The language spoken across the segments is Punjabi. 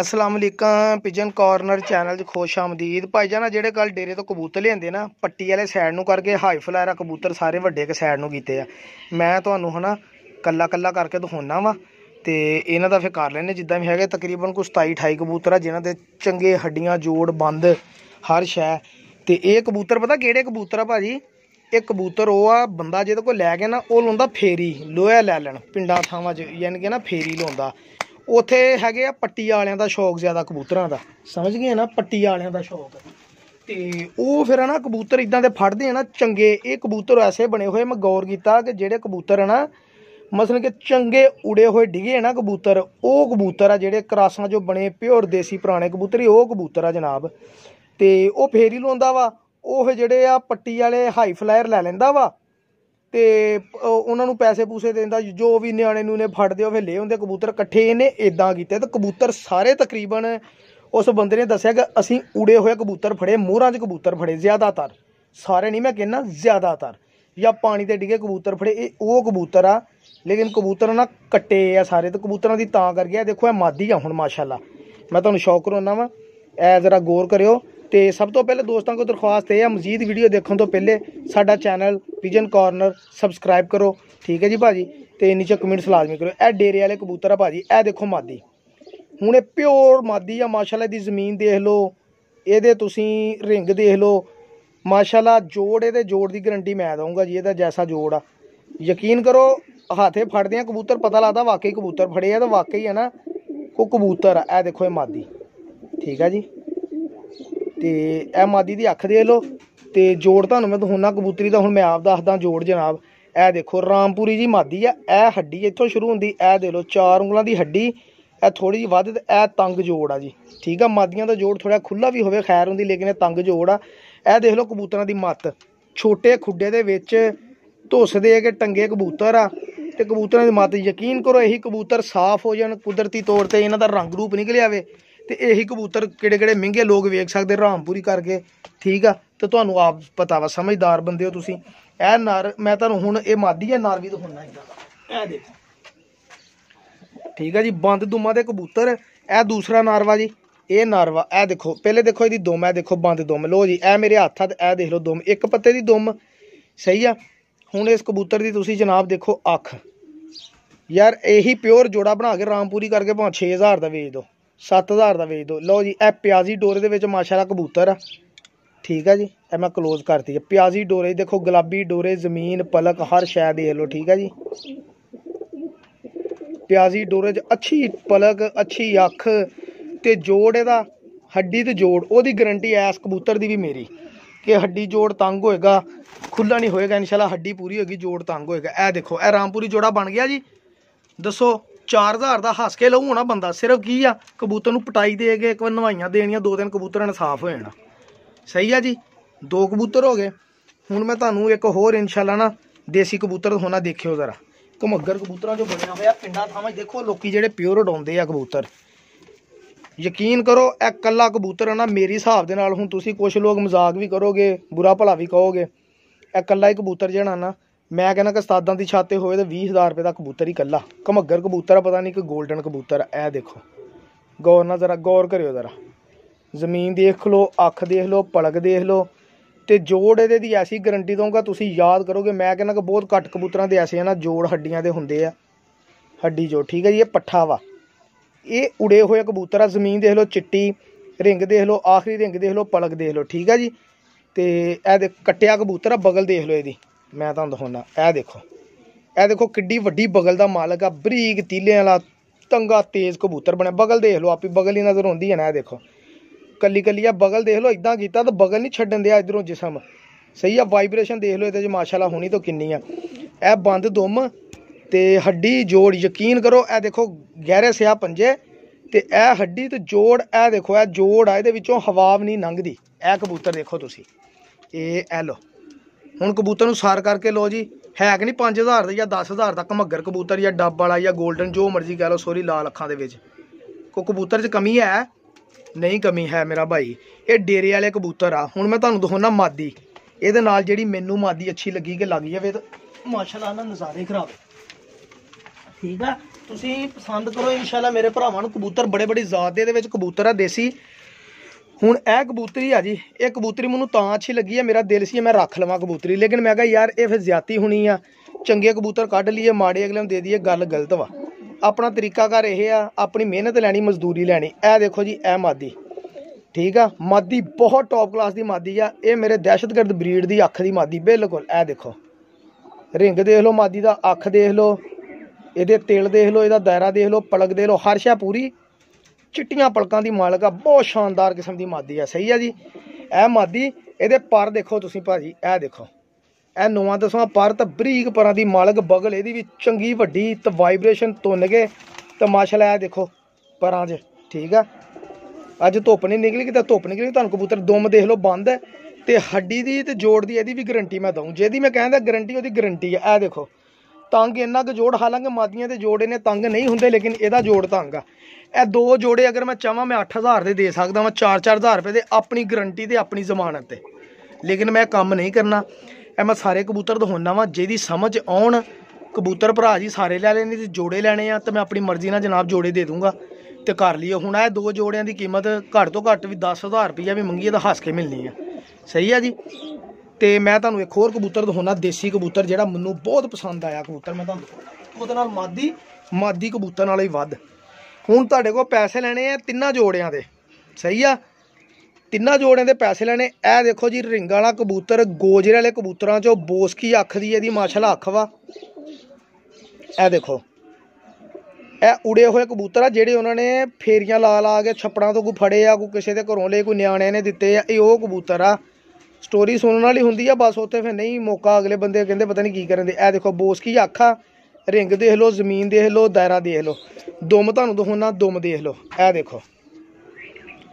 ਅਸਲਾਮ ਅਲੈਕਮ, ਪਿਜਨ ਕਾਰਨਰ ਚੈਨਲ 'ਚ ਖੁਸ਼ ਆਮਦੀਦ। ਭਾਈਜਾਨ, ਆਹ ਜਿਹੜੇ ਕੱਲ ਡੇਰੇ ਤੋਂ ਕਬੂਤਰ ਲਿਆਂਦੇ ਨਾ, ਪੱਟੀ ਵਾਲੇ ਸਾਈਡ ਨੂੰ ਕਰਕੇ ਹਾਈ ਫਲਾਇਰਾ ਕਬੂਤਰ, ਸਾਰੇ ਵੱਡੇ ਕੇ ਸਾਈਡ ਨੂੰ ਕੀਤੇ ਆ। ਮੈਂ ਤੁਹਾਨੂੰ ਹਨਾ ਕੱਲਾ ਕੱਲਾ ਕਰਕੇ ਦਿਖਾਉਣਾ ਵਾ ਤੇ ਇਹਨਾਂ ਦਾ ਫਿਰ ਕਰ ਲੈਣੇ ਜਿੱਦਾਂ ਵੀ ਹੈਗੇ, ਤਕਰੀਬਨ ਕੁਝ 27 28 ਕਬੂਤਰ ਆ, ਜਿਨ੍ਹਾਂ ਦੇ ਚੰਗੇ ਹੱਡੀਆਂ, ਜੋੜ, ਬੰਦ ਹਰ ਸ਼ੈ। ਤੇ ਇਹ ਕਬੂਤਰ ਪਤਾ ਕਿਹੜੇ ਕਬੂਤਰ ਆ ਭਾਜੀ? ਇਹ ਕਬੂਤਰ ਉਹ ਆ, ਬੰਦਾ ਜਿਹਦੇ ਕੋਲ ਲੈ ਗਿਆ ਨਾ, ਉਹ ਲਾਉਂਦਾ ਫੇਰੀ, ਲੋਹਾ ਲੈ ਲੈਣ ਪਿੰਡਾਂ ਥਾਵਾਂ 'ਚ, ਯਾਨੀ ਕਿ ਨਾ ਫੇਰੀ ਲਾਉਂਦਾ। ਉਥੇ ਹੈਗੇ ਆ ਪੱਟੀ ਵਾਲਿਆਂ ਦਾ ਸ਼ੌਕ ਜ਼ਿਆਦਾ ਕਬੂਤਰਾਂ ਦਾ। ਸਮਝ ਗਏ ਨਾ? ਪੱਟੀ ਵਾਲਿਆਂ ਦਾ ਸ਼ੌਕ। ਤੇ ਉਹ ਫਿਰ ਨਾ ਕਬੂਤਰ ਇਦਾਂ ਦੇ ਫੜਦੇ ਆ ਨਾ, ਚੰਗੇ। ਇਹ ਕਬੂਤਰ ਐਸੇ ਬਣੇ ਹੋਏ, ਮੈਂ ਗੌਰ ਕੀਤਾ ਕਿ ਜਿਹੜੇ ਕਬੂਤਰ ਆ ਨਾ ਮਸਲ ਕਿ ਚੰਗੇ ਉੜੇ ਹੋਏ ਡਿਗੇ ਨਾ ਕਬੂਤਰ, ਉਹ ਕਬੂਤਰ ਆ ਜਿਹੜੇ ਕਰਾਸਾਂ ਜੋ ਬਣੇ ਪਿਓਰ ਦੇਸੀ ਪੁਰਾਣੇ ਕਬੂਤਰ ਉਹ ਕਬੂਤਰ ਆ ਜਨਾਬ। ਤੇ ਉਹ ਫੇਰ ਹੀ ਲਾਉਂਦਾ ਵਾ। ਉਹ ਜਿਹੜੇ ਆ ਪੱਟੀ ਵਾਲੇ ਹਾਈ ਫਲਾਇਰ ਲੈ ਲੈਂਦਾ ਵਾ। ਤੇ ਉਹਨਾਂ ਨੂੰ ਪੈਸੇ ਪੂਸੇ ਦਿੰਦਾ ਜੋ ਵੀ ਨਿਆਣੇ ਨੂੰ ਨੇ ਫੜਦੇ ਉਹ ਫਿਰ ਲੈ ਹੁੰਦੇ ਕਬੂਤਰ ਇਕੱਠੇ ਇਹਨੇ ਇਦਾਂ ਕੀਤੇ ਤੇ ਕਬੂਤਰ ਸਾਰੇ ਤਕਰੀਬਨ ਉਸ ਬੰਦੇ ਨੇ ਦੱਸਿਆ ਕਿ ਅਸੀਂ ਉੜੇ ਹੋਏ ਕਬੂਤਰ ਫੜੇ, ਮੋਹਰਾਂ 'ਚ ਕਬੂਤਰ ਫੜੇ, ਜ਼ਿਆਦਾਤਰ। ਸਾਰੇ ਨਹੀਂ ਮੈਂ ਕਹਿੰਦਾ, ਜ਼ਿਆਦਾਤਰ। ਜਾਂ ਪਾਣੀ ਤੇ ਡਿੱਗੇ ਕਬੂਤਰ ਫੜੇ, ਇਹ ਉਹ ਕਬੂਤਰ ਆ। ਲੇਕਿਨ ਕਬੂਤਰ ਨਾ ਕੱਟੇ ਆ ਸਾਰੇ ਤੇ ਕਬੂਤਰਾਂ ਦੀ ਤਾਂ ਕਰ ਗਿਆ ਦੇਖੋ, ਇਹ ਮਾਦੀ ਆ ਹੁਣ, ਮਾਸ਼ਾਅੱਲਾ। ਮੈਂ ਤੁਹਾਨੂੰ ਸ਼ੌਕ ਕਰਾਉਣਾ ਵਾ। ਐ ਜ਼ਰਾ ਗੌਰ ਕਰਿਓ। ਤੇ ਸਭ ਤੋਂ ਪਹਿਲੇ ਦੋਸਤਾਂ ਕੋ ਦਰਖਾਸਤ ਇਹ ਆ, ਮਜ਼ੀਦ ਵੀਡੀਓ ਦੇਖਣ ਤੋਂ ਪਹਿਲੇ ਸਾਡਾ ਚੈਨਲ ਵਿਜਨ ਕਾਰਨਰ ਸਬਸਕ੍ਰਾਈਬ ਕਰੋ। ਠੀਕ ਹੈ ਜੀ ਭਾਜੀ? ਤੇ ਨੀਚੇ ਕਮੈਂਟਸ ਲਾਜ਼ਮੀ ਕਰੋ। ਇਹ ਡੇਰੇ ਵਾਲੇ ਕਬੂਤਰ ਆ ਭਾਜੀ। ਇਹ ਦੇਖੋ ਮਾਦੀ। ਹੁਣ ਇਹ ਪਿਓਰ ਮਾਦੀ ਆ, ਮਾਸ਼ਾਅੱਲਾ ਦੀ ਜ਼ਮੀਨ ਦੇਖ ਲਓ। ਇਹਦੇ ਤੁਸੀਂ ਰਿੰਗ ਦੇਖ ਲਓ। ਮਾਸ਼ਾਅੱਲਾ ਜੋੜ, ਇਹਦੇ ਜੋੜ ਦੀ ਗਰੰਟੀ ਮੈਂ ਦਊਂਗਾ ਜੀ, ਇਹਦਾ ਜੈਸਾ ਜੋੜ ਆ। ਯਕੀਨ ਕਰੋ, ਹੱਥੇ ਫੜਦੇ ਆ ਕਬੂਤਰ, ਪਤਾ ਲੱਗਦਾ ਵਾਕਈ ਕਬੂਤਰ ਫੜੇ ਆ ਤਾਂ ਵਾਕਈ ਹੈ ਨਾ ਕੋ ਕਬੂਤਰ ਆ। ਇਹ ਦੇਖੋ ਇਹ ਮਾਦੀ। ਠੀਕ ਆ ਜੀ? ਤੇ ਇਹ ਮਾਦੀ ਦੀ ਅੱਖ ਦੇਖ ਲਓ। ਤੇ ਜੋੜ ਤੁਹਾਨੂੰ ਮੈਂ ਦਿਖਾਉਣਾ ਕਬੂਤਰੀ ਦਾ ਹੁਣ ਮੈਂ ਆਪ ਦੱਸਦਾ ਜੋੜ ਜਨਾਬ। ਇਹ ਦੇਖੋ, ਰਾਮਪੁਰੀ ਜੀ ਮਾਦੀ ਆ, ਇਹ ਹੱਡੀ ਇੱਥੋਂ ਸ਼ੁਰੂ ਹੁੰਦੀ, ਇਹ ਦੇ ਲਓ, ਚਾਰ ਉਂਗਲਾਂ ਦੀ ਹੱਡੀ, ਇਹ ਥੋੜੀ ਜਿਹੀ ਵੱਧ ਤੇ ਇਹ ਤੰਗ ਜੋੜ ਆ ਜੀ। ਠੀਕ ਆ, ਮਾਦੀਆਂ ਦਾ ਜੋੜ ਥੋੜਾ ਖੁੱਲਾ ਵੀ ਹੋਵੇ, ਖੈਰ ਹੁੰਦੀ, ਲੇਕਿਨ ਇਹ ਤੰਗ ਜੋੜ ਆ। ਇਹ ਦੇਖ ਲਓ ਕਬੂਤਰਾਂ ਦੀ ਮੱਤ। ਛੋਟੇ ਖੁੱਡੇ ਦੇ ਵਿੱਚ ਧੁੱਸਦੇ ਦੇ ਟੰਗੇ ਕਬੂਤਰ ਆ, ਤੇ ਕਬੂਤਰਾਂ ਦੀ ਮੱਤ ਯਕੀਨ ਕਰੋ, ਇਹੀ ਕਬੂਤਰ ਸਾਫ਼ ਹੋ ਜਾਣ, ਕੁਦਰਤੀ ਤੌਰ ਤੇ ਇਹਨਾਂ ਦਾ ਰੰਗ ਰੂਪ ਨਿਕਲ ਆਵੇ। ਤੇ ਇਹੀ ਕਬੂਤਰ ਕਿਹੜੇ ਕਿਹੜੇ ਮਹਿੰਗੇ ਲੋਕ ਵੇਖ ਸਕਦੇ ਰਾਮਪੁਰੀ ਕਰਕੇ, ਠੀਕ ਆ? ਤੇ ਤੁਹਾਨੂੰ ਆਪ ਪਤਾ ਵਾ, ਸਮਝਦਾਰ ਬੰਦੇ ਹੋ ਤੁਸੀਂ। ਇਹ ਨਰ, ਮੈਂ ਤੁਹਾਨੂੰ ਹੁਣ ਇਹ ਮਾਦੀ ਹੈ ਨਰ ਵੀ ਦਿਖਾਉਣਾ ਇਦਾਂ ਇਹ ਦੇਖੋ। ਠੀਕ ਆ ਜੀ, ਬੰਦ ਦੁਮਾ ਦੇ ਕਬੂਤਰ, ਇਹ ਦੂਸਰਾ ਨਾਰਵਾ ਜੀ, ਇਹ ਨਾਰਵਾ ਇਹ ਦੇਖੋ, ਪਹਿਲੇ ਦੇਖੋ ਇਹਦੀ ਦੁਮ, ਇਹ ਦੇਖੋ ਬੰਦ ਦੁਮ। ਲੋ ਜੀ, ਇਹ ਮੇਰੇ ਹੱਥ ਆ ਤੇ, ਇਹ ਦੇਖ ਲਓ ਦੁਮ, ਇੱਕ ਪੱਤੇ ਦੀ ਦੁਮ, ਸਹੀ ਆ? ਹੁਣ ਇਸ ਕਬੂਤਰ ਦੀ ਤੁਸੀਂ ਜਨਾਬ ਦੇਖੋ ਅੱਖ। ਯਾਰ, ਇਹੀ ਪਿਓਰ ਜੋੜਾ ਬਣਾ ਕੇ ਰਾਮਪੂਰੀ ਕਰਕੇ ਭਾਵੇਂ 6000 ਦਾ ਵੇਚ ਦਿਓ। 7000 ਦਾ ਵੇਚ ਦਿਓ ਲਓ ਜੀ, ਇਹ ਪਿਆਜ਼ੀ ਡੋਰੇ ਦੇ ਵਿੱਚ ਮਾਸ਼ਾਅੱਲਾ ਕਬੂਤਰ ਆ। ਠੀਕ ਹੈ ਜੀ, ਇਹ ਮੈਂ ਕਲੋਜ਼ ਕਰਤੀ ਹੈ ਪਿਆਜ਼ੀ ਡੋਰੇ, ਦੇਖੋ ਗੁਲਾਬੀ ਡੋਰੇ, ਜ਼ਮੀਨ, ਪਲਕ, ਹਰ ਸ਼ੈ ਦੇਖ ਲਓ, ਠੀਕ ਹੈ ਜੀ। ਪਿਆਜ਼ੀ ਡੋਰੇ 'ਚ ਅੱਛੀ ਪਲਕ, ਅੱਛੀ ਅੱਖ ਤੇ ਜੋੜ ਇਹਦਾ, ਹੱਡੀ ਤੇ ਜੋੜ, ਉਹਦੀ ਗਾਰੰਟੀ ਐਸ ਕਬੂਤਰ ਦੀ ਵੀ ਮੇਰੀ। ਕਿ ਹੱਡੀ ਜੋੜ ਤੰਗ ਹੋਏਗਾ ਖੁੱਲਾ ਨਹੀਂ ਹੋਏਗਾ, ਇਨਸ਼ਾਅੱਲਾ ਹੱਡੀ ਪੂਰੀ ਹੋਏਗੀ, ਜੋੜ ਤੰਗ ਹੋਏਗਾ। ਇਹ ਦੇਖੋ, ਇਹ ਰਾਮਪੁਰੀ ਜੋੜਾ ਬਣ ਗਿਆ ਜੀ। ਦੱਸੋ 4000 ਦਾ ਹੱਸ ਕੇ ਲਊ ਹੋਣਾ ਬੰਦਾ, ਸਿਰਫ ਕੀ ਆ? ਕਬੂਤਰ ਨੂੰ ਪਟਾਈ ਦੇ ਕੇ ਇੱਕ ਵਾਰ ਨਵਾਈਆਂ ਦੇਣੀਆਂ, ਦੋ ਦਿਨ ਕਬੂਤਰਾਂ ਨੇ ਸਾਫ਼ ਹੋ ਜਾਣਾ। ਸਹੀ ਆ ਜੀ? ਦੋ ਕਬੂਤਰ ਹੋ ਗਏ। ਹੁਣ ਮੈਂ ਤੁਹਾਨੂੰ ਇੱਕ ਹੋਰ ਇਨਸ਼ਾਅੱਲਾ ਨਾ ਦੇਸੀ ਕਬੂਤਰ ਹੋਣਾ ਦੇਖਿਓ ਜ਼ਰਾ। ਘਮੱਗਰ ਕਬੂਤਰਾਂ ਜੋ ਬਣਿਆ ਹੋਇਆ, ਪਿੰਡਾਂ ਥਾਵਾਂ 'ਚ ਦੇਖੋ, ਲੋਕੀ ਜਿਹੜੇ ਪਿਓਰ ਉਡਾਉਂਦੇ ਆ ਕਬੂਤਰ। ਯਕੀਨ ਕਰੋ, ਇਹ ਕੱਲਾ ਕਬੂਤਰ ਹੈ ਨਾ, ਮੇਰੇ ਹਿਸਾਬ ਦੇ ਨਾਲ ਹੁਣ ਤੁਸੀਂ ਕੁਝ ਲੋਕ ਮਜ਼ਾਕ ਵੀ ਕਰੋਗੇ, ਬੁਰਾ ਭਲਾ ਵੀ ਕਹੋਗੇ। ਇਹ ਕੱਲਾ ਹੀ ਕਬੂਤਰ ਜਿਹੜਾ ਨਾ ਮੈਂ ਕਹਿੰਦਾ ਕਿ ਉਸਤਾਦਾਂ ਦੀ ਛਾਤੇ ਹੋਵੇ ਤਾਂ 20000 ਰੁਪਏ ਦਾ ਕਬੂਤਰ ਹੀ ਕੱਲਾ ਘਮੱਗਰ ਕਬੂਤਰ ਆ, ਪਤਾ ਨਹੀਂ ਕਿ 골ਡਨ ਕਬੂਤਰ ਆ, ਇਹ ਦੇਖੋ। ਗੌਰ ਨਾਲ ਜ਼ਰਾ ਗੌਰ ਕਰਿਓ ਜ਼ਰਾ। ਜ਼ਮੀਨ ਦੇਖ ਲਓ, ਅੱਖ ਦੇਖ ਲਓ, ਪਲਕ ਦੇਖ ਲਓ। ਤੇ ਜੋੜ ਇਹਦੇ ਦੀ ਐਸੀ ਗਰੰਟੀ ਦਊਂਗਾ, ਤੁਸੀਂ ਯਾਦ ਕਰੋਗੇ, ਮੈਂ ਕਹਿੰਦਾ ਕਿ ਬਹੁਤ ਘੱਟ ਕਬੂਤਰਾਂ ਦੇ ਐਸੇ ਆ ਨਾ, ਜੋੜ ਹੱਡੀਆਂ ਦੇ ਹੁੰਦੇ ਆ। ਹੱਡੀ ਜੋੜ, ਠੀਕ ਹੈ ਜੀ, ਇਹ ਪੱਠਾ ਵਾ। ਇਹ ਉੜੇ ਹੋਏ ਕਬੂਤਰ ਆ, ਜ਼ਮੀਨ ਦੇਖ ਲਓ, ਚਿੱਟੀ, ਰਿੰਗ ਦੇਖ ਲਓ, ਆਖਰੀ ਰਿੰਗ ਦੇਖ ਲਓ, ਪਲਕ ਦੇਖ ਲਓ, ਠੀਕ ਆ ਜੀ। ਤੇ ਇਹ ਦੇ ਕੱਟਿਆ ਕਬੂਤਰ ਆ, ਬਗਲ ਦੇਖ ਲਓ ਇਹਦੀ। ਮੈਂ ਤੁਹਾਨੂੰ ਦਿਖਾਉਣਾ ਇਹ ਦੇਖੋ। ਇਹ ਦੇਖੋ ਕਿੱਡੀ ਵੱਡੀ ਬਗਲ ਦਾ ਮਾਲਕ ਆ। ਬਰੀਕ ਤੀਲੇ ਵਾਲਾ, ਤੰਗਾ ਤੇਜ਼ ਕਬੂਤਰ ਬਣਿਆ। ਬਗਲ ਦੇਖ ਲਓ ਆਪੀ, ਬਗਲ ਹੀ ਨਜ਼ਰ ਆਉਂਦੀ ਹੈ ਨਾ, ਇਹ ਦੇਖੋ। ਕੱਲੀ ਕੱਲੀ ਆ, ਬਗਲ ਦੇਖ ਲਓ ਇਦਾਂ ਕੀਤਾ ਤਾਂ ਬਗਲ ਨਹੀਂ ਛੱਡਣ ਦਿਆ ਇਧਰੋਂ ਜਿਸਮ। ਸਹੀ ਆ ਵਾਈਬ੍ਰੇਸ਼ਨ ਦੇਖ ਲਓ, ਇਹਦੇ ਚ ਮਾਸ਼ਾਅੱਲਾ ਹੋਣੀ ਤਾਂ ਕਿੰਨੀ ਆ। ਇਹ ਬੰਦ ਦੁਮ ਤੇ ਹੱਡੀ ਜੋੜ ਯਕੀਨ ਕਰੋ, ਇਹ ਦੇਖੋ ਗਹਿਰੇ ਸਿਆ ਪੰਜੇ ਤੇ ਇਹ ਹੱਡੀ ਤੇ ਜੋੜ, ਇਹ ਦੇਖੋ, ਇਹ ਜੋੜ ਆ, ਇਹਦੇ ਵਿੱਚੋਂ ਹਵਾ ਵੀ ਨਹੀਂ ਲੰਘਦੀ। ਇਹ ਕਬੂਤਰ ਦੇਖੋ ਤੁਸੀਂ। ਇਹ ਇਹ ਲਓ। ਹੁਣ ਕਬੂਤਰ ਨੂੰ ਸਾਰ ਕਰਕੇ ਲਓ ਜੀ। ਹੈ ਕਿ ਨਹੀਂ 5000 ਦਾ ਜਾਂ 10000 ਤੱਕ ਮੱਗਰ ਕਬੂਤਰ ਜਾਂ ਡੱਬ ਵਾਲਾ ਜਾਂ 골ਡਨ ਜੋ ਮਰਜ਼ੀ ਕਹਿ ਲਓ, ਸੋਰੀ, ਲਾਲ ਅੱਖਾਂ ਦੇ ਵਿੱਚ। ਕੋ ਕਬੂਤਰ 'ਚ ਕਮੀ ਹੈ? ਨਹੀਂ ਕਮੀ ਹੈ ਮੇਰਾ ਭਾਈ। ਇਹ ਡੇਰੇ ਵਾਲੇ ਕਬੂਤਰ ਆ। ਹੁਣ ਮੈਂ ਤੁਹਾਨੂੰ ਦਿਖਾਉਣਾ ਮਾਦੀ। ਇਹਦੇ ਨਾਲ ਜਿਹੜੀ ਮੈਨੂੰ ਮਾਦੀ ਅੱਛੀ ਲੱਗੀ ਕਿ ਲੱਗ ਜਾਵੇ ਤਾਂ ਮਾਸ਼ਾਅੱਲਾ ਨਾ ਨਜ਼ਾਰੇ ਖਰਾਬ। ਠੀਕ ਆ? ਤੁਸੀਂ ਪਸੰਦ ਕਰੋ, ਇਨਸ਼ਾਅੱਲਾ ਮੇਰੇ ਭਰਾਵਾਂ ਨੂੰ ਕਬੂਤਰ ਬੜੇ ਬੜੀ ਜ਼ਾਤ ਦੇ, ਇਹਦੇ ਵਿੱਚ ਕਬੂਤਰ ਆ, ਦੇਸੀ। ਹੁਣ ਇਹ ਕਬੂਤਰੀ ਆ ਜੀ, ਇਹ ਕਬੂਤਰੀ ਮੈਨੂੰ ਤਾਂ ਅੱਛੀ ਲੱਗੀ ਆ, ਮੇਰਾ ਦਿਲ ਸੀ ਮੈਂ ਰੱਖ ਲਵਾਂ ਕਬੂਤਰੀ। ਲੇਕਿਨ ਮੈਂ ਕਿਹਾ, ਯਾਰ, ਇਹ ਫਿਰ ਜ਼ਿਆਤੀ ਹੋਣੀ ਆ। ਚੰਗੇ ਕਬੂਤਰ ਕੱਢ ਲਈਏ, ਮਾੜੇ ਅਗਲੇ ਨੂੰ ਦੇ ਦਈਏ, ਗੱਲ ਗਲਤ ਵਾ। ਆਪਣਾ ਤਰੀਕਾ ਤਰੀਕਾਕਾਰ ਇਹ ਆ, ਆਪਣੀ ਮਿਹਨਤ ਲੈਣੀ, ਮਜ਼ਦੂਰੀ ਲੈਣੀ। ਇਹ ਦੇਖੋ ਜੀ, ਇਹ ਮਾਦੀ। ਠੀਕ ਆ? ਮਾਦੀ ਬਹੁਤ ਟੌਪ ਕਲਾਸ ਦੀ ਮਾਦੀ ਆ। ਇਹ ਮੇਰੇ ਦਹਿਸ਼ਤਗਰਦ ਬਰੀਡ ਦੀ ਅੱਖ ਦੀ ਮਾਦੀ, ਬਿਲਕੁਲ। ਇਹ ਦੇਖੋ। ਰਿੰਗ ਦੇਖ ਲਓ, ਮਾਦੀ ਦਾ ਅੱਖ ਦੇਖ ਲਓ, ਇਹਦੇ ਤਿਲ ਦੇਖ ਲਓ, ਇਹਦਾ ਦਾਇਰਾ ਦੇਖ ਲਓ, ਪਲਕ ਦੇਖ ਲਓ, ਹਰ ਸ਼ਾ ਪੂਰੀ ਚਿੱਟੀਆਂ ਪਲਕਾਂ ਦੀ ਮਾਲਕ ਆ, ਬਹੁਤ ਸ਼ਾਨਦਾਰ ਕਿਸਮ ਦੀ ਮਾਦੀ ਆ, ਸਹੀ ਆ ਜੀ? ਇਹ ਮਾਦੀ, ਇਹਦੇ ਪਰ ਦੇਖੋ ਤੁਸੀਂ ਭਾਜੀ, ਇਹ ਦੇਖੋ। ਇਹ ਨੌਵਾਂ ਦਸਵਾਂ ਪਰ ਤਾਂ ਬਰੀਕ ਪਰਾਂ ਦੀ ਮਾਲਕ, ਬਗਲ ਇਹਦੀ ਵੀ ਚੰਗੀ ਵੱਡੀ ਤੇ ਵਾਈਬ੍ਰੇਸ਼ਨ ਤੁੰਨ ਕੇ ਤੇ ਮਾਸ਼ਾਅੱਲਾ ਇਹ ਦੇਖੋ, ਪਰਾਂ 'ਚ, ਠੀਕ ਆ? ਅੱਜ ਧੁੱਪ ਨਹੀਂ ਨਿਕਲੀ, ਕਿਤੇ ਧੁੱਪ ਨਿਕਲੀ ਤੁਹਾਨੂੰ ਕਬੂਤਰ ਦੁਮ ਦੇਖ ਲਓ, ਬੰਦ ਹੈ। ਤੇ ਹੱਡੀ ਦੀ ਤੇ ਜੋੜ ਦੀ ਇਹਦੀ ਵੀ ਗਾਰੰਟੀ ਮੈਂ ਦਊਂ। ਜਿਹਦੀ ਮੈਂ ਕਹਿੰਦਾ ਗਾਰੰਟੀ ਉਹਦੀ ਗਾਰੰਟੀ ਹੈ ਇਹ ਦੇਖੋ ਤੰਗ ਇੰਨਾ ਕੁ ਜੋੜ, ਹਾਲਾਂਕਿ ਮਾਦੀਆਂ ਦੇ ਜੋੜੇ ਨੇ ਤੰਗ ਨਹੀਂ ਹੁੰਦੇ, ਲੇਕਿਨ ਇਹਦਾ ਜੋੜ ਤੰਗ ਆ। ਇਹ ਦੋ ਜੋੜੇ ਅਗਰ ਮੈਂ ਚਾਹਾਂ, ਮੈਂ 8000 ਦੇ ਦੇ ਸਕਦਾ ਮੈਂ 4-4000 ਰੁਪਏ ਦੇ ਆਪਣੀ ਗਰੰਟੀ ਤੇ ਆਪਣੀ ਜ਼ਮਾਨਤ ਤੇ। ਲੇਕਿਨ ਮੈਂ ਕੰਮ ਨਹੀਂ ਕਰਨਾ। ਇਹ ਮੈਂ ਸਾਰੇ ਕਬੂਤਰ ਦਿਖਾਉਣਾ ਵਾਂ, ਜਿਹਦੀ ਸਮਝ ਆਉਣ, ਕਬੂਤਰ ਭਰਾ ਜੀ ਸਾਰੇ ਲੈ ਲੈਣੇ ਤੇ ਜੋੜੇ ਲੈਣੇ ਆ, ਤੇ ਮੈਂ ਆਪਣੀ ਮਰਜ਼ੀ ਨਾਲ ਜਨਾਬ ਜੋੜੇ ਦੇ ਦੂੰਗਾ। ਤੇ ਕਰ ਲਿਓ ਹੁਣ ਇਹ ਦੋ ਜੋੜਿਆਂ ਦੀ ਕੀਮਤ ਘੱਟ ਤੋਂ ਘੱਟ ਵੀ 10000 ਰੁਪਈਆ ਵੀ ਮੰਗੀ ਤਾਂ ਹੱਸ ਕੇ ਮਿਲਣੀ ਆ। ਸਹੀ ਆ ਜੀ? ਤੇ ਮੈਂ ਤੁਹਾਨੂੰ ਇੱਕ ਹੋਰ ਕਬੂਤਰ ਦਿਖਾਉਣਾ, ਦੇਸੀ ਕਬੂਤਰ ਜਿਹੜਾ ਮੈਨੂੰ ਬਹੁਤ ਪਸੰਦ ਆਇਆ ਕਬੂਤਰ। ਮੈਂ ਤੁਹਾਨੂੰ ਉਹਦੇ ਨਾਲ ਮਾਦੀ ਮਾਦੀ ਕਬੂਤਰ ਨਾਲ ਹੀ ਵੱਧ। ਹੁਣ ਤੁਹਾਡੇ ਕੋਲ ਪੈਸੇ ਲੈਣੇ ਆ ਤਿੰਨਾਂ ਜੋੜਿਆਂ ਦੇ। ਸਹੀ ਆ? ਤਿੰਨਾਂ ਜੋੜਿਆਂ ਦੇ ਪੈਸੇ ਲੈਣੇ। ਇਹ ਦੇਖੋ ਜੀ, ਰਿੰਗ ਵਾਲਾ ਕਬੂਤਰ, ਗੋਜਰੇ ਵਾਲੇ ਕਬੂਤਰਾਂ ਚੋਂ ਬੋਸਕੀ ਅੱਖ ਦੀ ਇਹਦੀ, ਮਾਸ਼ਾਅੱਲਾ ਅੱਖ ਵਾ। ਇਹ ਦੇਖੋ। ਇਹ ਉੜੇ ਹੋਏ ਕਬੂਤਰ ਆ ਜਿਹੜੇ ਉਹਨਾਂ ਨੇ ਫੇਰੀਆਂ ਲਾ ਲਾ ਕੇ ਛੱਪੜਾਂ ਤੋਂ ਕੋਈ ਫੜੇ ਆ, ਕੋਈ ਕਿਸੇ ਦੇ ਘਰੋਂ ਲਏ, ਕੋਈ ਨਿਆਣਿਆਂ ਨੇ ਦਿੱਤੇ ਆ। ਇਹ ਉਹ ਕਬੂਤਰ ਆ। ਸਟੋਰੀ ਸੁਣਨ ਵਾਲੀ ਹੁੰਦੀ ਆ, ਬਸ ਉੱਥੇ ਫਿਰ ਨਹੀਂ ਮੌਕਾ, ਅਗਲੇ ਬੰਦੇ ਕਹਿੰਦੇ ਪਤਾ ਨਹੀਂ ਕੀ ਕਰਨ ਦੇ। ਇਹ ਦੇਖੋ, ਬੋਸ ਕੀ ਆ ਰਿੰਗ ਦੇਖ ਲਓ, ਜ਼ਮੀਨ ਦੇਖ ਲਓ, ਦਾਇਰਾ ਦੇਖ ਲਓ। ਦੁਮ ਤੁਹਾਨੂੰ ਦਿਖਾਉਣਾ, ਦੁਮ ਦੇਖ ਲਓ। ਇਹ ਦੇਖੋ।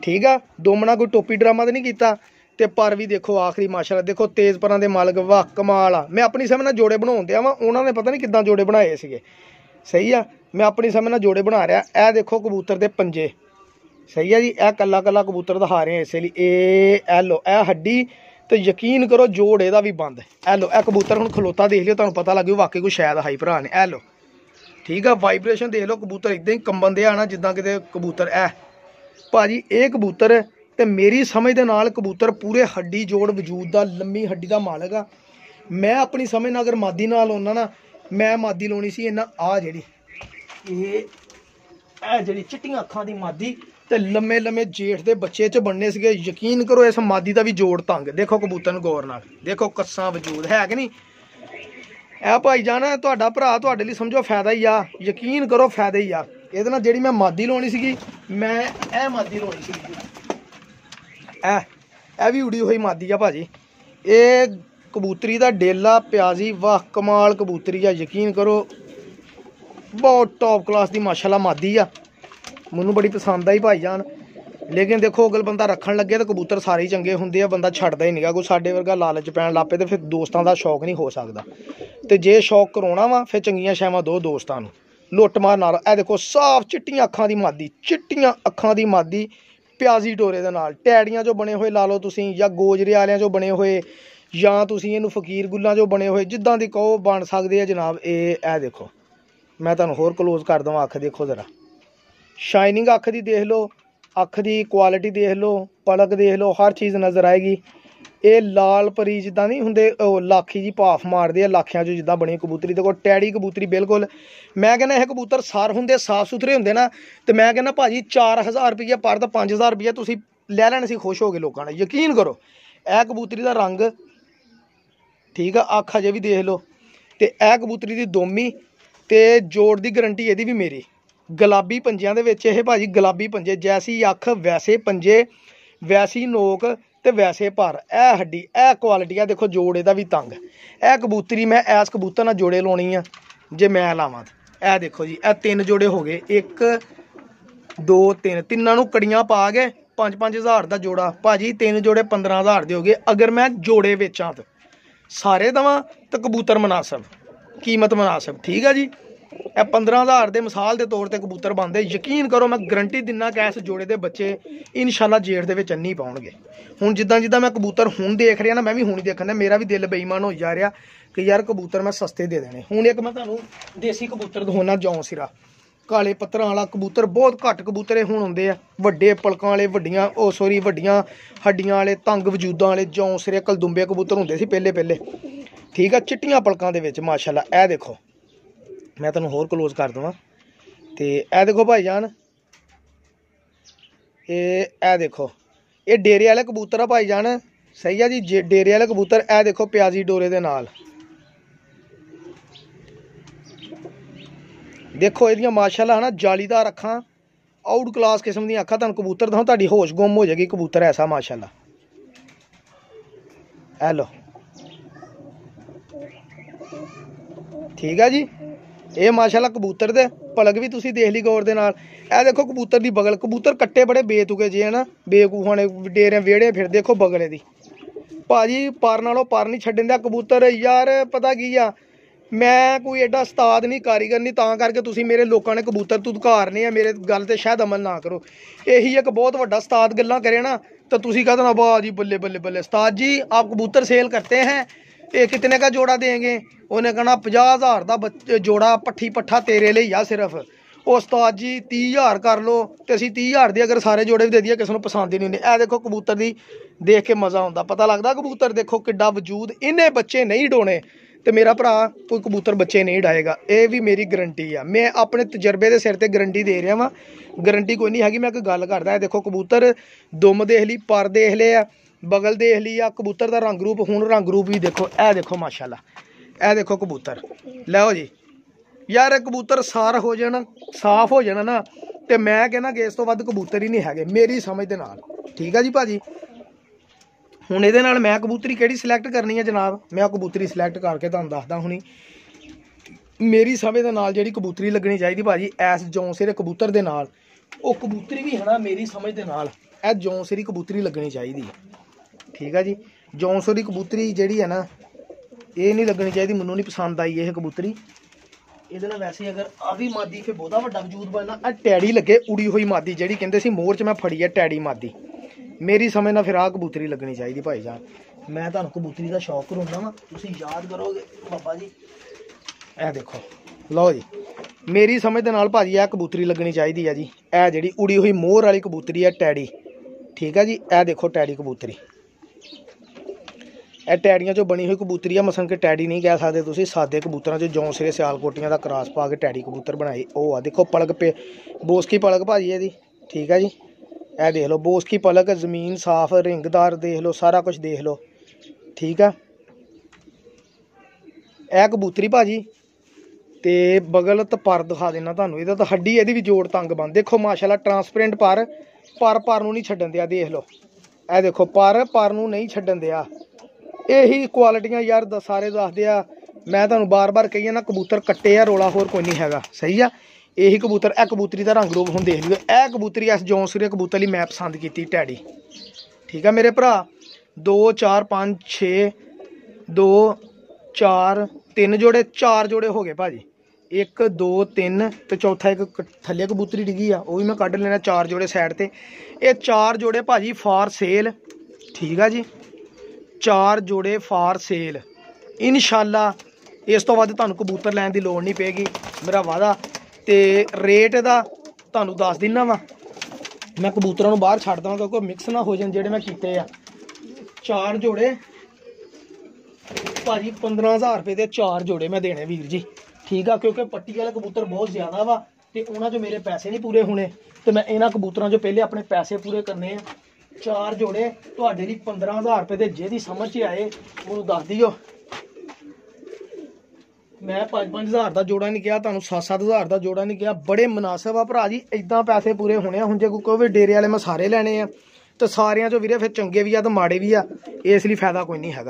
ਠੀਕ ਆ? ਦੁਮ ਨਾਲ ਕੋਈ ਟੋਪੀ ਡਰਾਮਾ ਤਾਂ ਨਹੀਂ ਕੀਤਾ? ਤੇ ਪਰ ਵੀ ਦੇਖੋ, ਆਖਰੀ ਮਾਸ਼ਾਅੱਲਾ ਦੇਖੋ, ਤੇਜ਼ ਪਰਾਂ ਦੇ ਮਾਲਕ ਵਾਹ, ਕਮਾਲ ਆ। ਮੈਂ ਆਪਣੀ ਸਮਝ ਨਾਲ ਜੋੜੇ ਬਣਾਉਂਦੇ ਆ ਵਾ, ਉਹਨਾਂ ਨੇ ਪਤਾ ਨਹੀਂ ਕਿੱਦਾਂ ਜੋੜੇ ਬਣਾਏ ਸੀਗੇ। ਸਹੀ ਆ? ਮੈਂ ਆਪਣੀ ਸਮਝ ਨਾਲ ਜੋੜੇ ਬਣਾ ਰਿਹਾ। ਇਹ ਦੇਖੋ, ਕਬੂਤਰ ਦੇ ਪੰਜੇ। ਸਹੀ ਆ ਜੀ? ਇਹ ਕੱਲਾ ਕੱਲਾ ਕਬੂਤਰ ਦਿਖਾ ਰਹੇ ਇਸੇ ਲਈ। ਇਹ ਇਹ ਲੋ ਇਹ ਹੱਡੀ ਤੇ ਯਕੀਨ ਕਰੋ ਜੋੜ ਇਹਦਾ ਵੀ ਬੰਦ। ਇਹ ਲੋ ਇਹ ਕਬੂਤਰ ਹੁਣ ਖਲੋਤਾ ਦੇਖ ਲਿਓ, ਤੁਹਾਨੂੰ ਪਤਾ ਲੱਗੂ ਵਾਕਈ ਕੋਈ ਸ਼ਾਇਦ ਹਾਈ ਭਰਾ ਨੇ। ਇਹ ਲੋ ਠੀਕ ਆ ਵਾਈਬ੍ਰੇਸ਼ਨ ਦੇਖ ਲਓ, ਕਬੂਤਰ ਇਦਾਂ ਹੀ ਕੰਬਣ ਦੇ ਆਣਾ ਜਿੱਦਾਂ ਕਿਤੇ ਕਬੂਤਰ ਐ। ਭਾਜੀ, ਇਹ ਕਬੂਤਰ ਤੇ ਮੇਰੀ ਸਮਝ ਦੇ ਨਾਲ ਕਬੂਤਰ ਪੂਰੇ ਹੱਡੀ ਜੋੜ ਵਜੂਦ ਦਾ, ਲੰਮੀ ਹੱਡੀ ਦਾ ਮਾਲਕ ਆ। ਮੈਂ ਆਪਣੀ ਸਮਝ ਨਾਲ ਅਗਰ ਮਾਦੀ ਨਾਲ ਆਉਣਾ ਨਾ, ਮੈਂ ਮਾਦੀ ਲਾਉਣੀ ਸੀ ਇਹਨਾਂ ਆ ਜਿਹੜੀ। ਇਹ ਇਹ ਜਿਹੜੀ ਚਿੱਟੀਆਂ ਅੱਖਾਂ ਦੀ ਮਾਦੀ ਤੇ ਲੰਮੇ ਲੰਮੇ ਜੇਠ ਦੇ ਬੱਚੇ ਚ ਬਣਨੇ ਸੀਗੇ। ਯਕੀਨ ਕਰੋ, ਇਸ ਮਾਦੀ ਦਾ ਵੀ ਜੋੜ ਤੰਗ ਦੇਖੋ ਕਬੂਤਰ ਨੂੰ ਗੌਰ ਨਾਲ। ਦੇਖੋ ਕੱਸਾਂ ਵਜੂਦ ਹੈ ਕਿ ਨਹੀਂ? ਇਹ ਭਾਈ ਜਾਨ, ਤੁਹਾਡਾ ਭਰਾ ਤੁਹਾਡੇ ਲਈ ਸਮਝੋ ਫਾਇਦਾ ਹੀ ਆ। ਯਕੀਨ ਕਰੋ ਫਾਇਦਾ ਹੀ ਆ। ਇਹਦੇ ਨਾਲ ਜਿਹੜੀ ਮੈਂ ਮਾਦੀ ਲਾਉਣੀ ਸੀਗੀ, ਮੈਂ ਇਹ ਮਾਦੀ ਲਾਉਣੀ ਸੀਗੀ। ਐ, ਇਹ ਵੀ ਉੜੀ ਹੋਈ ਮਾਦੀ ਆ ਭਾਜੀ। ਇਹ ਕਬੂਤਰੀ ਦਾ ਡੇਲਾ ਪਿਆਜ਼ੀ ਵਾਹ, ਕਮਾਲ ਕਬੂਤਰੀ ਆ। ਯਕੀਨ ਕਰੋ, ਬਹੁਤ ਟੌਪ ਕਲਾਸ ਦੀ ਮਾਸ਼ਾਅੱਲਾ ਮਾਦੀ ਆ। ਮੈਨੂੰ ਬੜੀ ਪਸੰਦ ਆਈ ਭਾਈ ਜਾਨ। ਲੇਕਿਨ ਦੇਖੋ, ਅਗਲ ਬੰਦਾ ਰੱਖਣ ਲੱਗੇ ਤਾਂ ਕਬੂਤਰ ਸਾਰੇ ਹੀ ਚੰਗੇ ਹੁੰਦੇ ਆ, ਬੰਦਾ ਛੱਡਦਾ ਹੀ ਨਹੀਂਗਾ। ਕੋਈ ਸਾਡੇ ਵਰਗਾ ਲਾਲਚ ਪੈਣ ਲੱਪੇ ਤੇ ਫਿਰ ਦੋਸਤਾਂ ਦਾ ਸ਼ੌਕ ਨਹੀਂ ਹੋ ਸਕਦਾ। ਤੇ ਜੇ ਸ਼ੌਕ ਕਰਾਉਣਾ ਵਾ, ਫਿਰ ਚੰਗੀਆਂ ਸ਼ੈਵਾਂ ਦੋ ਦੋਸਤਾਂ ਨੂੰ। ਲੁੱਟ ਮਾਰ ਨਾਲ, ਇਹ ਦੇਖੋ, ਸਾਫ਼ ਚਿੱਟੀਆਂ ਅੱਖਾਂ ਦੀ ਮਾਦੀ, ਚਿੱਟੀਆਂ ਅੱਖਾਂ ਦੀ ਮਾਦੀ, ਪਿਆਜ਼ੀ ਟੋਰੇ ਦੇ ਨਾਲ। ਟੈੜੀਆਂ ਚੋਂ ਬਣੇ ਹੋਏ ਲਾ ਲਓ ਤੁਸੀਂ, ਜਾਂ ਗੋਜਰੇ ਵਾਲਿਆਂ ਚੋਂ ਬਣੇ ਹੋਏ, ਜਾਂ ਤੁਸੀਂ ਇਹਨੂੰ ਫਕੀਰ ਗੁੱਲਾਂ ਚੋਂ ਬਣੇ ਹੋਏ, ਜਿੱਦਾਂ ਦੀ ਕਹੋ ਬਣ ਸਕਦੇ ਆ ਜਨਾਬ। ਇਹ ਇਹ ਦੇਖੋ, ਮੈਂ ਤੁਹਾਨੂੰ ਹੋਰ ਕਲੋਜ਼ ਕਰ ਦਵਾਂ ਅੱਖ ਦੇਖੋ ਜ਼ਰਾ। ਸ਼ਾਈਨਿੰਗ ਅੱਖ ਦੀ ਦੇਖ ਲਓ, ਅੱਖ ਦੀ ਕੁਆਲਿਟੀ ਦੇਖ ਲਓ, ਪਲਕ ਦੇਖ ਲਓ, ਹਰ ਚੀਜ਼ ਨਜ਼ਰ ਆਏਗੀ। ਇਹ ਲਾਲ ਪਰੀ ਜਿੱਦਾਂ ਨਹੀਂ ਹੁੰਦੇ, ਉਹ ਲਾਖੀ ਜੀ ਭਾਫ ਮਾਰਦੇ ਆ ਲਾਖਿਆਂ 'ਚੋਂ ਜਿੱਦਾਂ ਬਣੀ ਕਬੂਤਰੀ। ਦੇਖੋ ਟੈੜੀ ਕਬੂਤਰੀ ਬਿਲਕੁਲ, ਮੈਂ ਕਹਿੰਦਾ ਇਹ ਕਬੂਤਰ ਸਾਰ ਹੁੰਦੇ ਸਾਫ਼ ਸੁਥਰੇ ਹੁੰਦੇ ਨਾ, ਤੇ ਮੈਂ ਕਹਿੰਦਾ ਭਾਜੀ 4000 ਰੁਪਏ ਪਰ ਤਾਂ 5000 ਰੁਪਏ ਤੁਸੀਂ ਲੈ ਲੈਣ ਸੀ, ਖੁਸ਼ ਹੋ ਗਏ ਲੋਕਾਂ ਨੇ ਯਕੀਨ ਕਰੋ, ਇਹ ਕਬੂਤਰੀ ਦਾ ਰੰਗ ਠੀਕ ਆ, ਅੱਖ ਅਜੇ ਵੀ ਦੇਖ ਲਓ। ਤੇ ਇਹ ਕਬੂਤਰੀ ਦੀ ਦੋਮੀ ਤੇ ਜੋੜ ਦੀ ਗਾਰੰਟੀ ਇਹਦੀ ਵੀ ਮੇਰੀ। ਗੁਲਾਬੀ ਪੰਜਿਆਂ ਦੇ ਵਿੱਚ ਇਹ ਭਾਜੀ ਗੁਲਾਬੀ ਪੰਜੇ, ਜੈਸੀ ਅੱਖ, ਵੈਸੇ ਪੰਜੇ, ਵੈਸੀ ਨੋਕ ਤੇ ਵੈਸੇ ਭਰ। ਇਹ ਹੱਡੀ, ਇਹ ਕੁਆਲਿਟੀ ਆ, ਦੇਖੋ ਜੋੜ ਇਹਦਾ ਵੀ ਤੰਗ। ਇਹ ਕਬੂਤਰੀ ਮੈਂ ਐਸ ਕਬੂਤਰ ਨਾਲ ਜੋੜੇ ਲਾਉਣੀ ਆ, ਜੇ ਮੈਂ ਲਾਵਾਂ ਇਹ ਦੇਖੋ ਜੀ, ਇਹ ਤਿੰਨ ਜੋੜੇ ਹੋ ਗਏ। ਇੱਕ, ਦੋ, ਤਿੰਨ, ਤਿੰਨਾਂ ਨੂੰ ਕੜੀਆਂ ਪਾ ਕੇ 5-5000 ਦਾ ਜੋੜਾ। ਭਾਜੀ ਤਿੰਨ ਜੋੜੇ 15000 ਦੇ ਹੋ ਗਏ, ਅਗਰ ਮੈਂ ਜੋੜੇ ਵੇਚਾਂ ਤਾਂ। ਸਾਰੇ ਦਵਾਂ ਤਾਂ ਕਬੂਤਰ ਮਨਾਸਬ ਕੀਮਤ ਮਨਾਸਬ ਠੀਕ ਆ ਜੀ? ਇਹ 15000 ਦੇ ਮਿਸਾਲ ਦੇ ਤੌਰ ਤੇ ਕਬੂਤਰ ਬੰਦੇ ਯਕੀਨ ਕਰੋ, ਮੈਂ ਗਰੰਟੀ ਦਿੰਨਾ ਕਿ ਇਸ ਜੋੜੇ ਦੇ ਬੱਚੇ ਇਨਸ਼ਾਅੱਲਾ ਜੇੜ ਦੇ ਵਿੱਚ ਅੰਨੀ ਪਾਉਣਗੇ। ਹੁਣ ਜਿੱਦਾਂ ਜਿੱਦਾਂ ਮੈਂ ਕਬੂਤਰ ਹੁਣ ਦੇਖ ਰਿਹਾ ਨਾ, ਮੈਂ ਵੀ ਹੁਣ ਹੀ ਦੇਖਣ ਮੇਰਾ ਵੀ ਦਿਲ ਬੇਈਮਾਨ ਹੋ ਜਾ ਰਿਹਾ ਕਿ ਯਾਰ ਕਬੂਤਰ ਮੈਂ ਸਸਤੇ ਦੇ ਦੇਣੇ। ਹੁਣ ਇੱਕ ਮੈਂ ਤੁਹਾਨੂੰ ਦੇਸੀ ਕਬੂਤਰ ਦਿਖਾਉਣਾ, ਜੌਂ ਸਿਰਾ। ਕਾਲੇ ਪੱਤਰਾਂ ਵਾਲਾ ਕਬੂਤਰ, ਬਹੁਤ ਘੱਟ ਕਬੂਤਰੇ ਹੁਣ ਹੁੰਦੇ ਆ। ਵੱਡੇ ਪਲਕਾਂ ਵਾਲੇ, ਵੱਡੀਆਂ ਉਹ ਸੋਰੀ ਵੱਡੀਆਂ ਹੱਡੀਆਂ ਵਾਲੇ, ਤੰਗ ਵਜੂਦਾਂ ਵਾਲੇ, ਜੌਂ ਸਿਰੇ ਕਲਦੁੰਬੇ ਕਬੂਤਰ ਹੁੰਦੇ ਸੀ ਪਹਿਲੇ ਪਹਿਲੇ ਠੀਕ ਆ, ਚਿੱਟੀਆਂ ਪਲਕਾਂ ਦੇ ਵਿੱਚ, ਮਾਸ਼ਾਅੱਲਾ, ਇਹ ਦੇਖੋ। ਮੈਂ ਤੁਹਾਨੂੰ ਹੋਰ ক্লোਜ਼ ਕਰ ਦਵਾਂ। ਤੇ ਇਹ ਦੇਖੋ ਭਾਈਜਾਨ ਇਹ ਇਹ ਦੇਖੋ, ਇਹ ਡੇਰੇ ਵਾਲੇ ਕਬੂਤਰ ਆ ਭਾਈ ਭਾਈਜਾਨ ਸਹੀ ਆ ਜੀ, ਜੇ- ਡੇਰੇ ਵਾਲੇ ਕਬੂਤਰ, ਇਹ ਦੇਖੋ ਪਿਆਜ਼ੀ ਡੋਰੇ ਦੇ ਨਾਲ। ਦੇਖੋ ਇਹਦੀਆਂ ਮਾਸ਼ਾਅੱਲਾ ਹਨਾ, ਜਾਲੀਦਾਰ ਅੱਖਾਂ ਆਊਟ ਕਲਾਸ ਕਿਸਮ ਦੀਆਂ ਅੱਖਾਂ ਤੁਹਾਨੂੰ ਕਬੂਤਰ ਦਿਖਾਉਂ, ਤੁਹਾਡੀ ਹੋਸ਼ ਗੁੰਮ ਹੋ ਜਾਏਗੀ ਕਬੂਤਰ ਐਸਾ ਮਾਸ਼ਾਅੱਲਾ। ਇਹ ਲੋ ਠੀਕ ਆ ਜੀ? ਇਹ ਮਾਸ਼ਾਅੱਲਾ ਕਬੂਤਰ ਦੇ ਪਲਗ ਵੀ ਤੁਸੀਂ ਦੇਖ ਲਈ ਗੌਰ ਦੇ ਨਾਲ। ਇਹ ਦੇਖੋ ਕਬੂਤਰ ਦੀ ਬਗਲ, ਕਬੂਤਰ ਕੱਟੇ ਬੜੇ ਬੇਤੁਕੇ ਜੇ ਹਨ, ਬੇਕੂਫਾਂ ਡੇਰੇ ਵਿਹੜੇ ਫਿਰ ਦੇਖੋ ਬਗਲੇ ਦੀ। ਭਾਜੀ ਪਰ ਨਾਲੋਂ ਪਰ ਨਹੀਂ ਛੱਡਣ ਦਾ ਕਬੂਤਰ, ਯਾਰ ਪਤਾ ਕੀ ਆ, ਮੈਂ ਕੋਈ ਐਡਾ ਉਸਤਾਦ ਨਹੀਂ, ਕਾਰੀਗਰ ਨਹੀਂ, ਤਾਂ ਕਰਕੇ ਤੁਸੀਂ ਮੇਰੇ ਲੋਕਾਂ ਨੇ ਕਬੂਤਰ ਤੁਦਕਾਰਨੇ ਆ, ਮੇਰੇ ਗੱਲ ਤੇ ਸ਼ਾਇਦ ਅਮਲ ਨਾ ਕਰੋ। ਇਹੀ ਇੱਕ ਬਹੁਤ ਵੱਡਾ ਉਸਤਾਦ ਗੱਲਾਂ ਕਰੇ ਨਾ, ਤਾਂ ਤੁਸੀਂ ਕਹਦੇ ਨਾ ਜੀ ਬੱਲੇ ਬੱਲੇ ਬੱਲੇ। ਉਸਤਾਦ ਜੀ, ਆਪ ਕਬੂਤਰ ਸੇਲ ਕਰਤੇ ਹੈ ਇਹ ਕਿਤਨੇ का जोड़ा देंगे ਉਹਨੇ ਕਹਣਾ 50000 ਦਾ ਬੱਚ- ਜੋੜਾ ਪੱਠੀ ਪੱਠਾ ਤੇਰੇ ਲਈ ਆ ਸਿਰਫ ਉਹ ਉਸਤਾਦ ਜੀ 30000 ਕਰ ਲੋ ਤੇ ਅਸੀਂ 30000 ਦੇ ਅਗਰ ਸਾਰੇ ਜੋੜੇ ਵੀ ਦੇ ਦਈਏ ਕਿਸੇ ਨੂੰ ਪਸੰਦ ਹੀ ਨਹੀਂ ਹੁੰਦੇ ਇਹ ਦੇਖੋ ਕਬੂਤਰ ਦੀ ਦੇਖ ਕੇ ਮਜ਼ਾ ਆਉਂਦਾ ਪਤਾ ਲੱਗਦਾ ਕਬੂਤਰ ਦੇਖੋ ਕਿੱਡਾ ਵਜੂਦ ਇਹਨੇ ਬੱਚੇ ਨਹੀਂ ਡੋਣੇ ਤੇ ਮੇਰਾ ਭਰਾ ਕੋਈ ਕਬੂਤਰ ਬੱਚੇ ਨਹੀਂ ਡਾਏਗਾ ਇਹ ਵੀ ਮੇਰੀ ਗਰੰਟੀ ਆ ਮੈਂ ਆਪਣੇ ਤਜਰਬੇ ਦੇ ਸਿਰ ਤੇ ਗਰੰਟੀ ਦੇ ਰਿਹਾ ਵਾਂ ਗਰੰਟੀ ਕੋਈ ਨਹੀਂ ਹੈਗੀ ਮੈਂ ਇੱਕ ਗੱਲ ਕਰਦਾ ਇਹ ਦੇਖੋ ਕਬੂਤਰ ਦੁਮ ਦੇਖ ਲਈ ਪਰ ਦੇਖ ਲਏ ਆ ਬਗਲ ਦੇਖ ਲਈ ਆ, ਕਬੂਤਰ ਦਾ ਰੰਗ ਰੂਪ, ਹੁਣ ਰੰਗ ਰੂਪ ਵੀ ਦੇਖੋ, ਇਹ ਦੇਖੋ ਮਾਸ਼ਾਅੱਲਾ, ਇਹ ਦੇਖੋ ਕਬੂਤਰ, ਲਓ ਜੀ। ਯਾਰ ਕਬੂਤਰ ਸਾਰ ਹੋ ਜਾਣ, ਸਾਫ਼ ਹੋ ਜਾਣ ਨਾ, ਤੇ ਮੈਂ ਕਹਿੰਦਾ ਕਿ ਇਸ ਤੋਂ ਵੱਧ ਕਬੂਤਰ ਹੀ ਨਹੀਂ ਹੈਗੇ, ਮੇਰੀ ਸਮਝ ਦੇ ਨਾਲ। ਠੀਕ ਆ ਜੀ ਭਾਜੀ? ਹੁਣ ਇਹਦੇ ਨਾਲ ਮੈਂ ਕਬੂਤਰੀ ਕਿਹੜੀ ਸਿਲੈਕਟ ਕਰਨੀ ਹੈ ਜਨਾਬ? ਮੈਂ ਉਹ ਕਬੂਤਰੀ ਸਿਲੈਕਟ ਕਰਕੇ ਤੁਹਾਨੂੰ ਦੱਸਦਾ ਹੁਣੀ। ਮੇਰੀ ਸਮਝ ਦੇ ਨਾਲ ਜਿਹੜੀ ਕਬੂਤਰੀ ਲੱਗਣੀ ਚਾਹੀਦੀ ਭਾਜੀ, ਐਸ ਜੌਂਸਿਰੇ ਕਬੂਤਰ ਦੇ ਨਾਲ। ਉਹ ਕਬੂਤਰੀ ਵੀ ਹੈ ਨਾ, ਮੇਰੀ ਸਮਝ ਦੇ ਨਾਲ। ਇਹ ਜੌਂਸਿਰੀ ਕਬੂਤਰੀ ਲੱਗਣੀ ਚਾਹੀਦੀ ਹੈ ਠੀਕ ਆ ਜੀ। ਜੌਂਸਿਰੀ ਕਬੂਤਰੀ ਜਿਹੜੀ ਹੈ ਨਾ, ਇਹ ਨਹੀਂ ਲੱਗਣੀ ਚਾਹੀਦੀ, ਮੈਨੂੰ ਨਹੀਂ ਪਸੰਦ ਆਈ ਇਹ ਕਬੂਤਰੀ। ਇਹਦੇ ਨਾਲ ਵੈਸੇ ਅਗਰ ਆ ਵੀ ਮਾਦੀ ਫੇ ਬਹੁਤਾ ਵੱਡਾ ਵਜੂਦ ਬਣਨਾ। ਆ ਟੈਡੀ ਲੱਗੇ, ਉੜੀ ਹੋਈ ਮਾਦੀ, ਜਿਹੜੀ ਕਹਿੰਦੇ ਸੀ ਮੋਰ ਚ ਮੈਂ ਫੜੀ ਆ, ਟੈਡੀ ਮਾਦੀ। ਮੇਰੀ ਸਮਝ ਨਾਲ ਫਿਰ ਆ ਕਬੂਤਰੀ ਲੱਗਣੀ ਚਾਹੀਦੀ ਭਾਈ ਜਾਨ। ਮੈਂ ਤੁਹਾਨੂੰ ਕਬੂਤਰੀ ਦਾ ਸ਼ੌਕ ਕਰਾਉਂਦਾ ਵਾਂ। ਤੁਸੀਂ ਯਾਦ ਕਰੋਗੇ, ਬਾਬਾ ਜੀ। ਇਹ ਦੇਖੋ, ਲਓ ਜੀ। ਮੇਰੀ ਸਮਝ ਦੇ ਨਾਲ ਭਾਜੀ ਇਹ ਕਬੂਤਰੀ ਲੱਗਣੀ ਚਾਹੀਦੀ ਆ ਜੀ। ਇਹ ਜਿਹੜੀ ਉੜੀ ਹੋਈ ਮੋਰ ਵਾਲੀ ਕਬੂਤਰੀ ਆ, ਟੈਡੀ। ਠੀਕ ਆ ਜੀ, ਇਹ ਦੇਖੋ ਟੈਡੀ ਕਬੂਤਰੀ। ਇਹ ਟੈੜੀਆਂ ਚੋਂ ਬਣੀ ਹੋਈ ਕਬੂਤਰੀ ਆ ਮਸਨ ਕੇ ਟੈਡੀ ਨਹੀਂ ਕਹਿ ਸਕਦੇ ਤੁਸੀਂ। ਸਾਦੇ ਕਬੂਤਰਾਂ ਚੋਂ ਜੌਂ ਸਿਰੇ ਸਿਆਲ ਕੋਟੀਆਂ ਦਾ ਕਰਾਸ ਪਾ ਕੇ ਟੈਡੀ ਕਬੂਤਰ ਬਣਾਏ। ਉਹ ਆ, ਦੇਖੋ ਪਲਕ ਪੇ ਬੋਸਕੀ ਪਲਕ ਭਾਜੀ ਇਹਦੀ, ਠੀਕ ਆ ਜੀ? ਇਹ ਦੇਖ ਲਓ, ਬੋਸਕੀ ਪਲਕ, ਜ਼ਮੀਨ ਸਾਫ਼, ਰਿੰਗਦਾਰ ਦੇਖ ਲਓ, ਸਾਰਾ ਕੁਝ ਦੇਖ ਲਓ। ਠੀਕ ਆ? ਇਹ ਕਬੂਤਰੀ ਭਾਜੀ, ਤੇ ਬਗਲ ਤੇ ਪਰ ਦਿਖਾ ਦੇਣਾ ਤੁਹਾਨੂੰ। ਇਹਦਾ ਤਾਂ ਹੱਡੀ, ਇਹਦੀ ਵੀ ਜੋੜ ਤੰਗ ਬੰਦ। ਦੇਖੋ, ਮਾਸ਼ਾਅੱਲਾ ਟਰਾਂਸਪੇਰੈਂਟ ਪਰ ਪਰ ਪਰ ਨੂੰ ਨਹੀਂ ਛੱਡਣ ਦਿਆ, ਦੇਖ ਲਓ। ਇਹ ਦੇਖੋ ਪਰ ਪਰ ਨੂੰ ਨਹੀਂ ਛੱਡਣ ਦਿਆ। ਇਹੀ ਕੁਆਲਿਟੀਆਂ ਯਾਰ ਸਾਰੇ ਦੱਸਦੇ ਆ। ਮੈਂ ਤੁਹਾਨੂੰ ਬਾਰ-ਬਾਰ ਕਹੀ ਜਾਂਦਾ, ਕਬੂਤਰ ਕੱਟੇ ਆ, ਰੋਲਾ ਹੋਰ ਕੋਈ ਨਹੀਂ ਹੈਗਾ। ਸਹੀ ਆ? ਇਹੀ ਕਬੂਤਰ, ਇਹ ਕਬੂਤਰੀ ਦਾ ਰੰਗ ਰੂਪ ਹੁਣ ਦੇਖ ਲਿਓ। ਇਹ ਕਬੂਤਰੀ ਇਸ ਜੌਂਸੂਰੀਆ ਕਬੂਤਰ ਲਈ ਮੈਂ ਪਸੰਦ ਕੀਤੀ ਟੈਡੀ। ਠੀਕ ਆ ਮੇਰੇ ਭਰਾ? 2 4 5 6 2 4 3 ਜੋੜੇ, ਚਾਰ ਜੋੜੇ ਹੋ ਗਏ ਭਾਜੀ। 1 2 3 ਤੇ ਚੌਥਾ ਇੱਕ ਕ- ਥੱਲੇ ਕਬੂਤਰੀ ਡਿੱਗੀ ਆ। ਉਹ ਵੀ ਮੈਂ ਕੱਢ ਲੈਣਾ ਚਾਰ ਜੋੜੇ ਸਾਈਡ ਤੇ। ਇਹ ਚਾਰ ਜੋੜੇ ਭਾਜੀ, ਫਾਰ ਸੇਲ। ਠੀਕ ਆ ਜੀ? ਚਾਰ ਜੋੜੇ ਫਾਰ ਸੇਲ। ਇਨਸ਼ਾਅੱਲਾ ਇਸ ਤੋਂ ਵੱਧ ਤੁਹਾਨੂੰ ਕਬੂਤਰ ਲੈਣ ਦੀ ਲੋੜ ਨਹੀਂ ਪਏਗੀ। ਮੇਰਾ ਵਾਦਾ ਤੇ ਰੇਟ ਦਾ ਤੁਹਾਨੂੰ ਦੱਸ ਦਿੰਨਾ ਵਾ। ਮੈਂ ਕਬੂਤਰਾਂ ਨੂੰ ਬਾਹਰ ਛੱਡ ਦਵਾਂ ਕਿਉਂਕਿ ਮਿਕਸ ਨਾ ਹੋ ਜਾਣ ਜਿਹੜੇ ਮੈਂ ਕੀਤੇ ਆ। ਚਾਰ ਜੋੜੇ। ਭਾਜੀ 15000 ਰੁਪਏ ਦੇ ਚਾਰ ਜੋੜੇ ਮੈਂ ਦੇਣੇ ਵੀਰ ਜੀ। ਠੀਕ ਆ, ਕਿਉਂਕਿ ਪੱਟੀ ਵਾਲੇ ਕਬੂਤਰ ਬਹੁਤ ਜ਼ਿਆਦਾ ਵਾ ਤੇ ਉਹਨਾਂ 'ਚੋਂ ਮੇਰੇ ਪੈਸੇ ਨਹੀਂ ਪੂਰੇ ਹੋਣੇ। ਤੇ ਮੈਂ ਇਹਨਾਂ ਕਬੂਤਰਾਂ 'ਚੋਂ ਪਹਿਲੇ ਆਪਣੇ ਪੈਸੇ ਪੂਰੇ ਕਰਨੇ ਆ। ਚਾਰ ਜੋੜੇ, ਤੁਹਾਡੇ ਲਈ 15000 ਰੁਪਏ ਦੇ ਜਿਹਦੀ ਸਮਝ 'ਚ ਆਏ, ਉਹਨੂੰ ਦੱਸ ਦਿਓ। ਮੈਂ 5-5000 ਦਾ ਜੋੜਾ ਨਹੀਂ ਕਿਹਾ, ਤੁਹਾਨੂੰ 7-7000 ਦਾ ਜੋੜਾ ਨਹੀਂ ਕਿਹਾ। ਬੜੇ ਮناسب ਆ ਭਰਾ ਜੀ ਇਦਾਂ ਪੈਸੇ ਪੂਰੇ ਹੋਣੇ ਆ। ਹੁਣ ਜੇ ਕੋਈ ਵੀ ਡੇਰੇ ਵਾਲੇ ਮੈਂ ਸਾਰੇ ਲੈਣੇ ਆ, ਤੇ ਸਾਰਿਆਂ ਚੋਂ ਵੀਰੇ ਫਿਰ ਚੰਗੇ ਵੀ ਆ ਤੇ ਮਾੜੇ ਵੀ ਆ, ਇਸ ਲਈ ਫਾਇਦਾ ਕੋਈ ਨਹੀਂ ਹੈਗਾ।